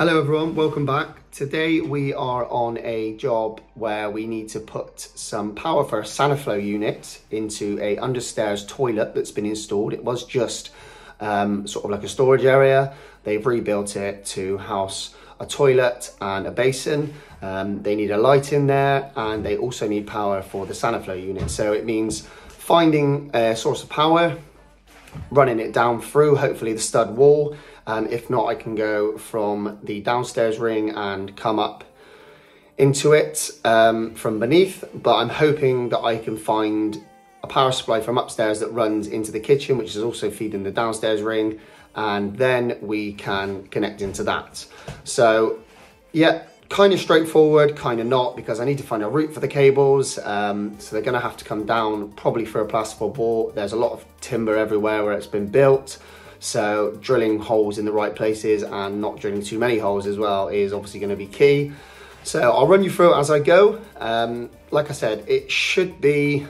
Hello everyone, welcome back. Today we are on a job where we need to put some power for a Saniflo unit into a understairs toilet that's been installed. It was just um, sort of like a storage area. They've rebuilt it to house a toilet and a basin. Um, they need a light in there and they also need power for the Saniflo unit. So it means finding a source of power, running it down through hopefully the stud wall um, if not, I can go from the downstairs ring and come up into it um, from beneath, but I'm hoping that I can find a power supply from upstairs that runs into the kitchen, which is also feeding the downstairs ring, and then we can connect into that. So yeah, kind of straightforward, kind of not, because I need to find a route for the cables. Um, so they're gonna have to come down probably for a plasterboard. There's a lot of timber everywhere where it's been built. So drilling holes in the right places and not drilling too many holes as well is obviously going to be key. So I'll run you through it as I go. Um, like I said, it should be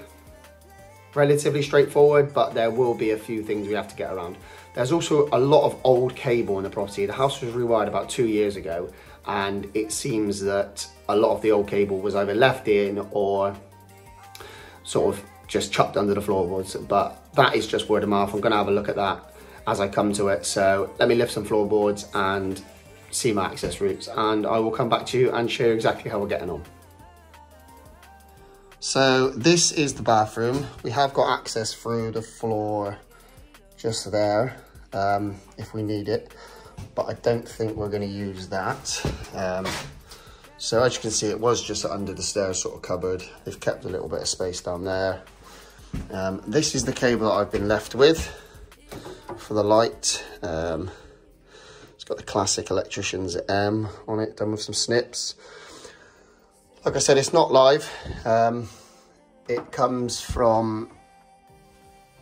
relatively straightforward, but there will be a few things we have to get around. There's also a lot of old cable in the property. The house was rewired about two years ago, and it seems that a lot of the old cable was either left in or sort of just chopped under the floorboards. But that is just word of mouth. I'm gonna have a look at that as I come to it. So let me lift some floorboards and see my access routes and I will come back to you and show you exactly how we're getting on. So this is the bathroom. We have got access through the floor just there um, if we need it, but I don't think we're gonna use that. Um, so as you can see, it was just under the stairs sort of cupboard. They've kept a little bit of space down there. Um, this is the cable that I've been left with for the light. Um, it's got the classic electrician's M on it, done with some snips. Like I said, it's not live. Um, it comes from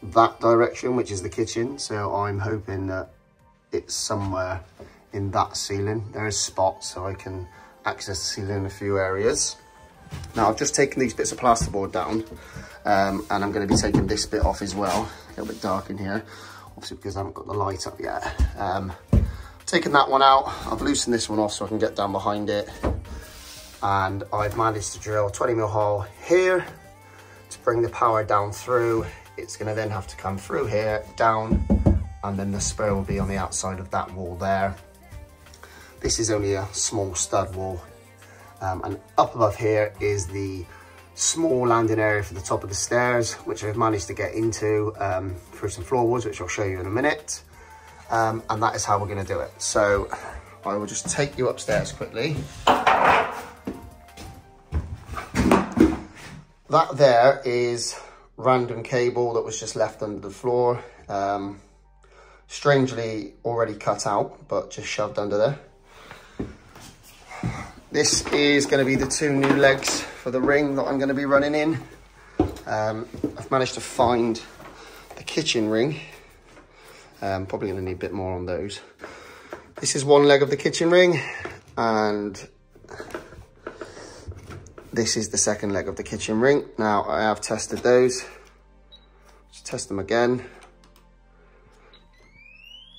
that direction, which is the kitchen. So I'm hoping that it's somewhere in that ceiling. There is spots, so I can access the ceiling in a few areas. Now I've just taken these bits of plasterboard down um, and I'm going to be taking this bit off as well. A little bit dark in here obviously because I haven't got the light up yet. Um, taken that one out, I've loosened this one off so I can get down behind it. And I've managed to drill a 20 mil hole here to bring the power down through. It's gonna then have to come through here, down, and then the spur will be on the outside of that wall there. This is only a small stud wall. Um, and up above here is the small landing area for the top of the stairs, which I've managed to get into um, through some floorboards, which I'll show you in a minute. Um, and that is how we're gonna do it. So I will just take you upstairs quickly. That there is random cable that was just left under the floor. Um, strangely already cut out, but just shoved under there. This is going to be the two new legs for the ring that I'm going to be running in. Um, I've managed to find the kitchen ring. Um, probably to need a bit more on those. This is one leg of the kitchen ring and this is the second leg of the kitchen ring. Now I have tested those. Let's test them again.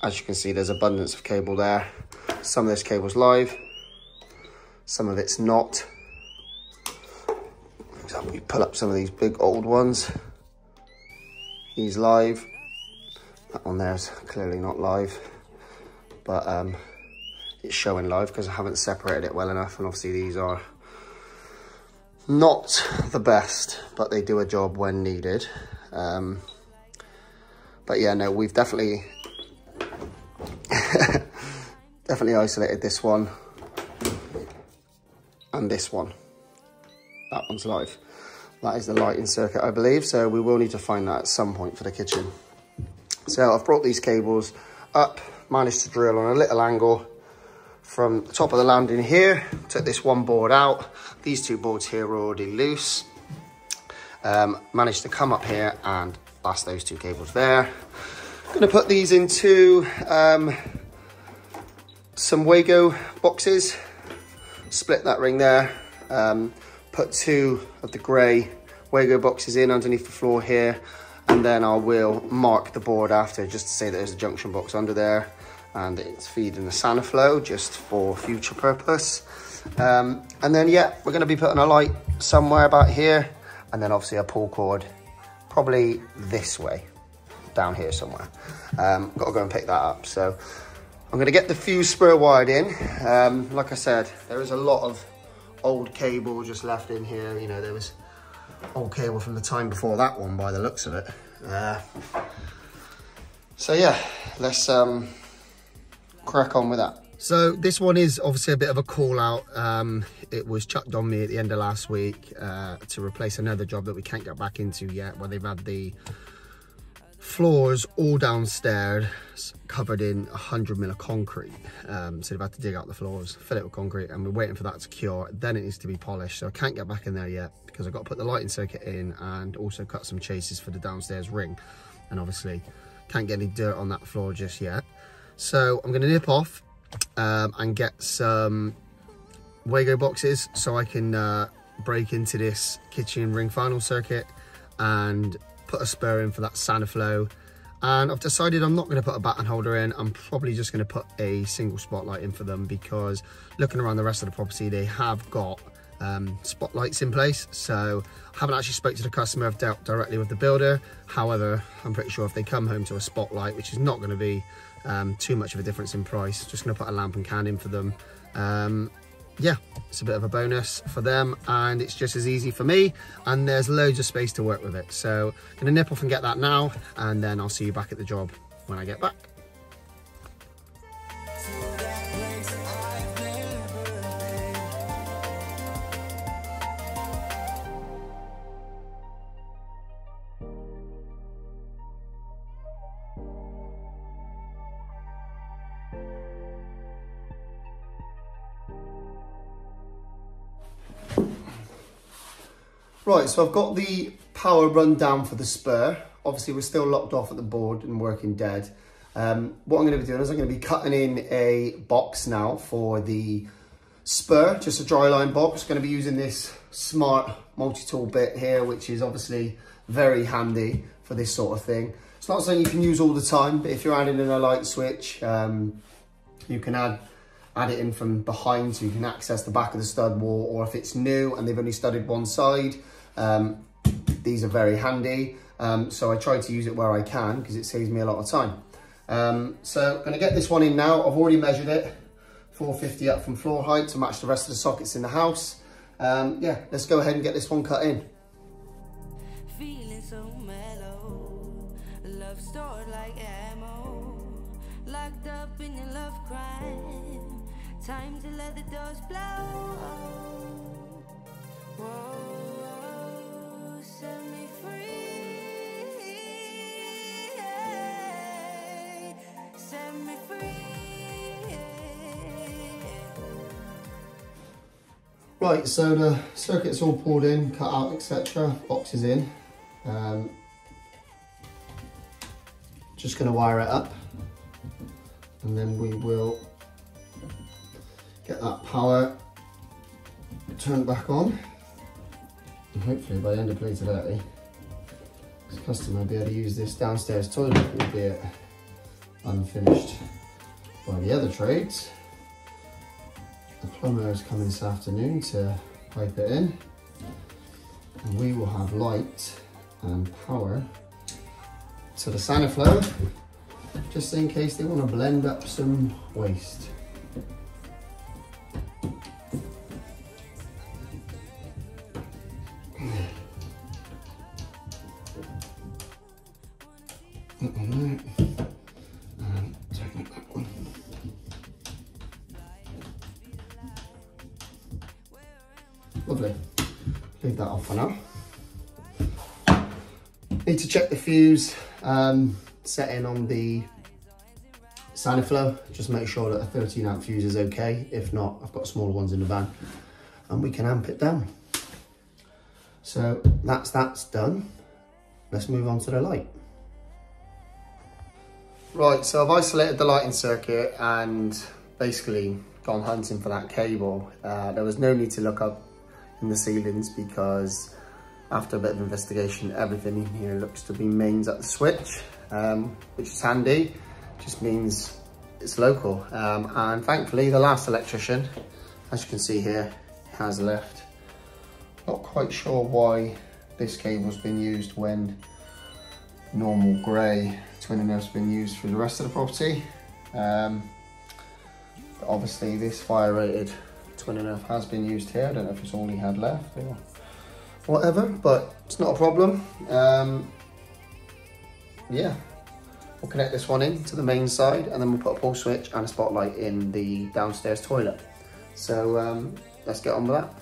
As you can see, there's abundance of cable there. Some of this cable's live, some of it's not. For example, you pull up some of these big old ones. He's live. That one there's clearly not live, but um, it's showing live because I haven't separated it well enough. And obviously these are not the best, but they do a job when needed. Um, but yeah, no, we've definitely, definitely isolated this one and this one. That one's live. That is the lighting circuit, I believe, so we will need to find that at some point for the kitchen. So I've brought these cables up, managed to drill on a little angle from the top of the landing here, took this one board out. These two boards here are already loose. Um, managed to come up here and last those two cables there. Gonna put these into um, some Wago boxes split that ring there, um, put two of the grey Wago boxes in underneath the floor here, and then I will mark the board after just to say there's a junction box under there. and it's feeding the Saniflo just for future purpose. Um, and then, yeah, we're going to be putting a light somewhere about here and then obviously a pull cord probably this way, down here somewhere. Um, got to go and pick that up. So I'm going to get the fuse spur wired in. Um, like I said, there is a lot of old cable just left in here. You know, there was old cable from the time before that one by the looks of it. Uh, so yeah, let's um, crack on with that. So this one is obviously a bit of a call out. Um, it was chucked on me at the end of last week uh, to replace another job that we can't get back into yet where they've had the floors all downstairs covered in 100 mil of concrete. Um, so they've had to dig out the floors, fill it with concrete and we're waiting for that to cure. Then it needs to be polished. So I can't get back in there yet because I've got to put the lighting circuit in and also cut some chases for the downstairs ring. And obviously can't get any dirt on that floor just yet. So I'm going to nip off um, and get some Wago boxes so I can uh, break into this kitchen ring final circuit and put a spur in for that Saniflo. And I've decided I'm not going to put a batten holder in. I'm probably just going to put a single spotlight in for them because looking around the rest of the property, they have got um, spotlights in place. So I haven't actually spoke to the customer, I've dealt directly with the builder. However, I'm pretty sure if they come home to a spotlight, which is not going to be um, too much of a difference in price. Just going to put a lamp and can in for them. Um, yeah, it's a bit of a bonus for them and it's just as easy for me and there's loads of space to work with it. So I'm to nip off and get that now and then I'll see you back at the job when I get back. Right, so I've got the power run down for the spur. Obviously, we're still locked off at the board and working dead. Um, what I'm going to be doing is I'm going to be cutting in a box now for the spur, just a dry line box. Going to be using this smart multi-tool bit here, which is obviously very handy for this sort of thing. It's not something you can use all the time, but if you're adding in a light switch, um, you can add add it in from behind so you can access the back of the stud wall, or if it's new and they've only studded one side, um, these are very handy. Um, so I try to use it where I can because it saves me a lot of time. Um, so I'm going to get this one in now. I've already measured it, 450 up from floor height to match the rest of the sockets in the house. Um, yeah, let's go ahead and get this one cut in. Time to let the doors blow. Whoa. Right, so the circuit's all pulled in, cut out, etc. Boxes in. Um, just going to wire it up and then we will get that power turned back on and hopefully by the end of play today the customer will be able to use this downstairs toilet albeit unfinished by the other trades the plumber is coming this afternoon to pipe it in. And we will have light and power to the Saniflo, just in case they want to blend up some waste. Lovely. Leave that off for now. Need to check the fuse um, setting on the Saniflo. Just make sure that a 13 amp fuse is okay. If not, I've got smaller ones in the van and we can amp it down. So that's that's done. Let's move on to the light. Right, so I've isolated the lighting circuit and basically gone hunting for that cable. Uh, there was no need to look up in the ceilings because after a bit of investigation, everything in here looks to be mains at the switch, um, which is handy. Just means it's local. Um, and thankfully the last electrician, as you can see here, has left. Not quite sure why this cable's been used when normal grey twin and has been used for the rest of the property. Um, obviously this fire rated twin and has been used here. I don't know if it's all he had left or whatever, but it's not a problem. Um, yeah, we'll connect this one in to the main side and then we'll put a pull switch and a spotlight in the downstairs toilet. So um, let's get on with that.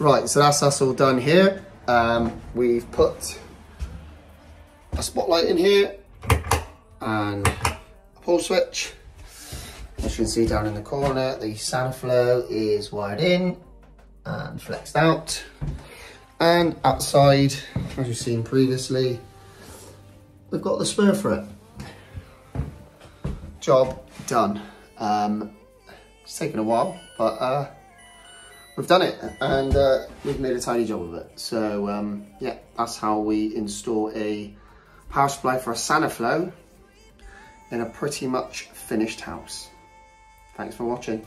Right, so that's us all done here. Um, we've put a spotlight in here and a pull switch. As you can see down in the corner, the Saniflo is wired in and flexed out. And outside, as you've seen previously, we've got the spur for it. Job done. Um, it's taken a while, but uh, we've done it and uh, we've made a tiny job of it. So um, yeah, that's how we install a power supply for a Saniflo in a pretty much finished house. Thanks for watching.